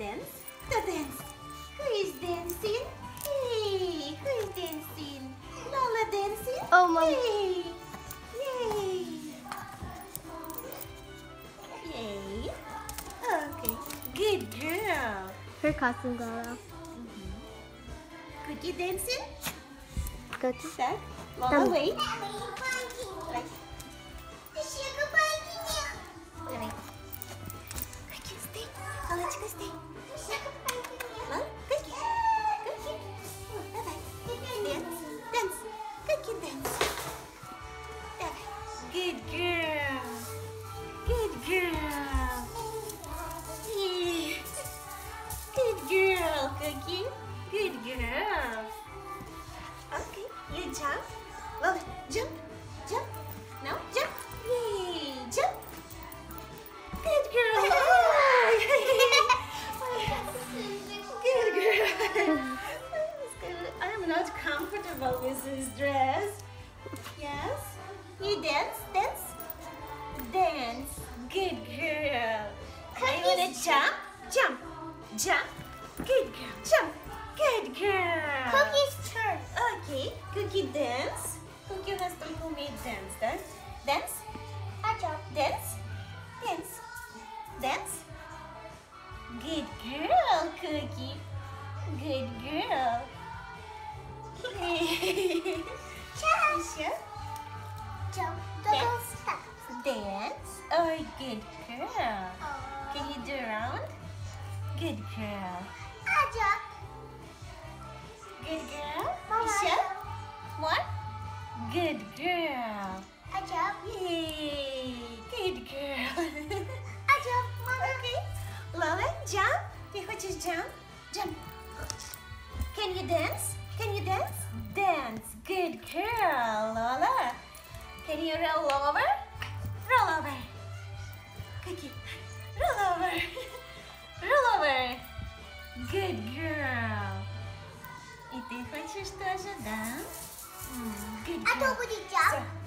dance? The dance. Who is dancing? Hey, who is dancing? Lola dancing? Oh, my. Yay. Yay. Okay. Good girl. Her costume, Lola. Mm -hmm. Cookie dancing? Cookie? Lola, wait. You jump. Lola, jump. Jump. No, jump. Yay, jump. Good girl. Good girl. I'm not comfortable with this dress. Yes? You dance, dance, dance. Good girl. Now you wanna jump, jump, jump. Good girl, Okay, Cookie dance. Cookie has to homemade dance. Dance, dance, dance, dance, dance. Good girl, Cookie. Good girl. Sure. Jump. Dance. Dance. Oh, good girl. Can you do around? Good girl. Good girl. Good girl. I jump. Yay! Good girl. I jump. Mama. okay. Lola, jump. Ты хочешь jump? Jump. Can you dance? Can you dance? Dance. Good girl, Lola. Can you roll over? Roll over. Cookie. Roll over. Roll over. Good girl. И ты хочешь тоже, да? Atau 讲